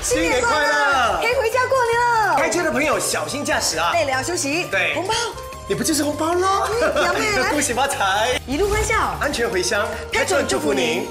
新年快乐，可以回家过年了。开车的朋友小心驾驶啊，累了要休息。对，红包，你不就是红包喽？恭喜发财，一路欢笑，安全回乡，开车祝福您。